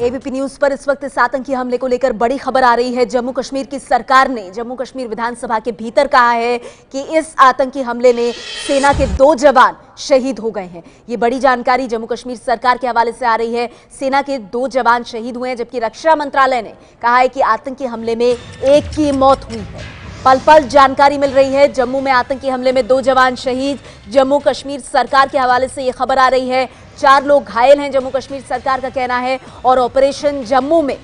ABP news पर इस वक्त इस आतंकी हमले को लेकर बड़ी खबर आ रही है। जम्मू कश्मीर की सरकार ने, जम्मू कश्मीर विधानसभा के भीतर कहा है कि इस आतंकी हमले में सेना के दो जवान शहीद हो गए हैं। ये बड़ी जानकारी जम्मू कश्मीर सरकार के हवाले से आ रही है। सेना के दो जवान शहीद हुए हैं, जबकि रक्षा मंत्रालय ने कहा है कि आतंकी हमले में एक की मौत हुई है। पल पल जानकारी मिल रही है। जम्मू में आतंकी हमले में दो जवान शहीद। जम्मू कश्मीर सरकार के हवाले से ये खबर आ रही है। चार लोग घायल हैं जम्मू कश्मीर सरकार का कहना है। और ऑपरेशन जम्मू में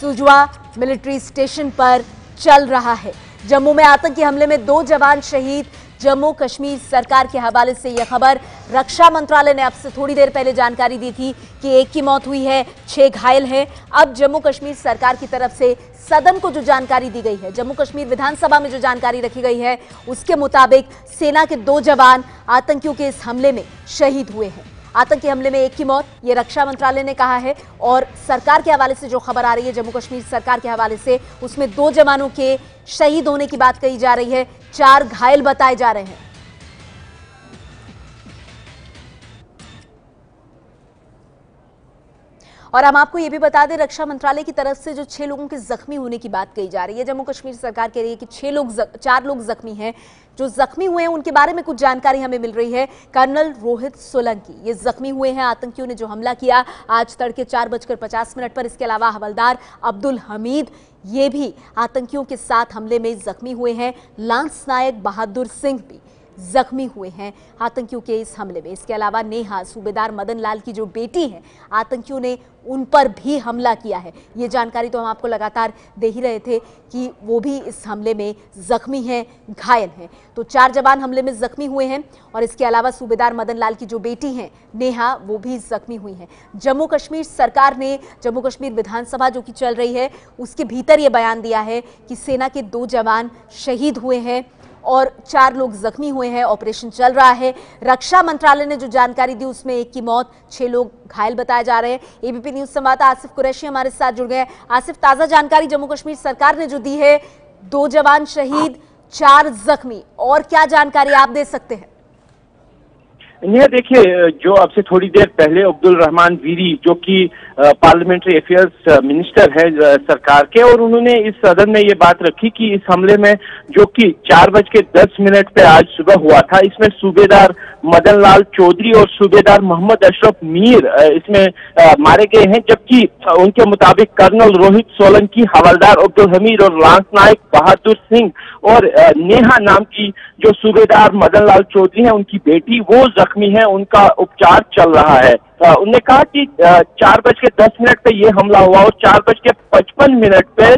सुजवा मिलिट्री स्टेशन पर चल रहा है। जम्मू में आतंकी हमले में दो जवान शहीद जम्मू कश्मीर सरकार के हवाले से यह खबर। रक्षा मंत्रालय ने अब से थोड़ी देर पहले जानकारी दी थी कि एक की मौत हुई है, छह घायल हैं। अब जम्मू कश्मीर सरकार की तरफ़ से सदन को जो जानकारी दी गई है, जम्मू कश्मीर विधानसभा में जो जानकारी रखी गई है, उसके मुताबिक सेना के दो जवान आतंकियों के इस हमले में शहीद हुए हैं। आतंकी हमले में एक की मौत, ये रक्षा मंत्रालय ने कहा है। और सरकार के हवाले से जो खबर आ रही है, जम्मू कश्मीर सरकार के हवाले से, उसमें दो जवानों के शहीद होने की बात कही जा रही है, चार घायल बताए जा रहे हैं। और हम आपको ये भी बता दें, रक्षा मंत्रालय की तरफ़ से जो छह लोगों के जख्मी होने की बात कही जा रही है। जम्मू कश्मीर सरकार कह रही है कि छह लोग चार लोग जख्मी हैं। जो जख्मी हुए हैं, उनके बारे में कुछ जानकारी हमें मिल रही है। कर्नल रोहित सोलंकी, ये जख्मी हुए हैं, आतंकियों ने जो हमला किया, आज तड़के चार बजकर पचास मिनट पर। इसके अलावा हवलदार अब्दुल हमीद, ये भी आतंकियों के साथ हमले में जख्मी हुए हैं। लांस नायक बहादुर सिंह भी जख्मी हुए हैं। आतंकियों के इस हमले में। इसके अलावा नेहा, सूबेदार मदन लाल की जो बेटी है, आतंकियों ने उन पर भी हमला किया है। ये जानकारी तो हम आपको लगातार दे ही रहे थे कि वो भी इस हमले में जख्मी हैं, घायल हैं। तो चार जवान हमले में जख्मी हुए हैं और इसके अलावा सूबेदार मदन लाल की जो बेटी हैं, नेहा, वो भी जख्मी हुई हैं। जम्मू कश्मीर सरकार ने जम्मू कश्मीर विधानसभा जो कि चल रही है, उसके भीतर ये बयान दिया है कि सेना के दो जवान शहीद हुए हैं। और चार लोग जख्मी हुए हैं, ऑपरेशन चल रहा है। रक्षा मंत्रालय ने जो जानकारी दी, उसमें एक की मौत, छह लोग घायल बताए जा रहे हैं। एबीपी न्यूज़ संवाददाता आसिफ कुरैशी हमारे साथ जुड़ गए आसिफ, ताज़ा जानकारी जम्मू कश्मीर सरकार ने जो दी है, दो जवान शहीद, चार जख्मी। और क्या जानकारी आप दे सकते हैं? यह देखिए, जो अब से थोड़ी देर पहले अब्दुल रहमान वीरी, जो कि पार्लियामेंट्री अफेयर्स मिनिस्टर है सरकार के, और उन्होंने इस सदन में ये बात रखी कि इस हमले में जो कि चार बज के दस मिनट पे आज सुबह हुआ था, इसमें सूबेदार मदन लाल चौधरी और सूबेदार मोहम्मद अशरफ मीर इसमें मारे गए हैं, जबकि उनके मुताबिक कर्नल रोहित सोलंकी, हवलदार अब्दुल हमीद और लांस नायक बहादुर सिंह और नेहा नाम की जो सूबेदार मदन लाल चौधरी है, उनकी बेटी, वो जख्मी है, उनका उपचार चल रहा है। उन्होंने कहा कि चार बज के दस मिनट पे ये हमला हुआ और चार बज के पचपन मिनट पे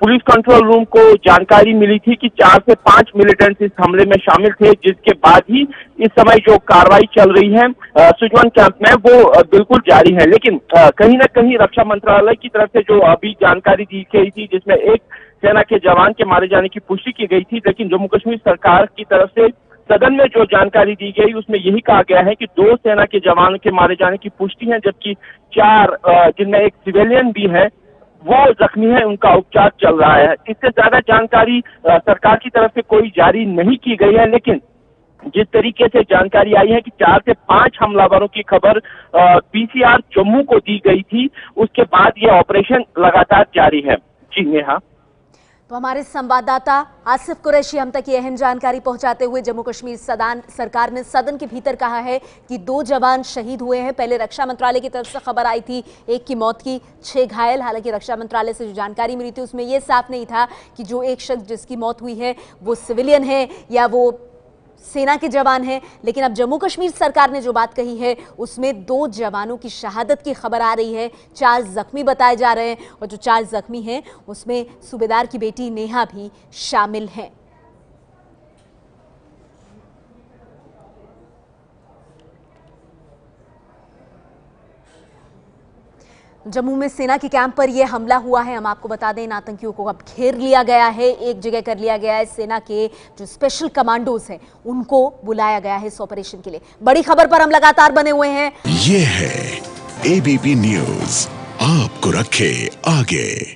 पुलिस कंट्रोल रूम को जानकारी मिली थी कि चार से पाँच मिलिटेंट्स इस हमले में शामिल थे, जिसके बाद ही इस समय जो कार्रवाई चल रही है सुजवन कैंप में वो बिल्कुल जारी है। लेकिन कहीं ना कहीं रक्षा मंत्रालय की तरफ़ से जो अभी जानकारी दी गई थी, जिसमें एक सेना के जवान के मारे जाने की पुष्टि की गई थी, लेकिन जम्मू कश्मीर सरकार की तरफ़ से सदन में जो जानकारी दी गई, उसमें यही कहा गया है कि दो सेना के जवानों के मारे जाने की पुष्टि है, जबकि चार जिनमें एक सिविलियन भी है, वो जख्मी है, उनका उपचार चल रहा है। इससे ज़्यादा जानकारी सरकार की तरफ़ से कोई जारी नहीं की गई है, लेकिन जिस तरीके से जानकारी आई है कि चार से पाँच हमलावरों की खबर पीसीआर जम्मू को दी गई थी, उसके बाद ये ऑपरेशन लगातार जारी है। जी, नेहा? तो हमारे संवाददाता आसिफ कुरैशी, हम तक ये अहम जानकारी पहुंचाते हुए जम्मू कश्मीर सदान सरकार ने सदन के भीतर कहा है कि दो जवान शहीद हुए हैं। पहले रक्षा मंत्रालय की तरफ़ से खबर आई थी, एक की मौत की, छह घायल। हालाँकि रक्षा मंत्रालय से जो जानकारी मिली थी, उसमें यह साफ़ नहीं था कि जो एक शख्स जिसकी मौत हुई है, वो सिविलियन है या वो सेना के जवान हैं, लेकिन अब जम्मू कश्मीर सरकार ने जो बात कही है, उसमें दो जवानों की शहादत की खबर आ रही है। चार जख्मी बताए जा रहे हैं और जो चार जख्मी हैं, उसमें सूबेदार की बेटी नेहा भी शामिल हैं। जम्मू में सेना के कैंप पर यह हमला हुआ है। हम आपको बता दें, इन आतंकियों को अब घेर लिया गया है। एक जगह कर लिया गया है। सेना के जो स्पेशल कमांडोज हैं, उनको बुलाया गया है इस ऑपरेशन के लिए। बड़ी खबर पर हम लगातार बने हुए हैं। ये है एबीपी न्यूज़ आपको रखे आगे।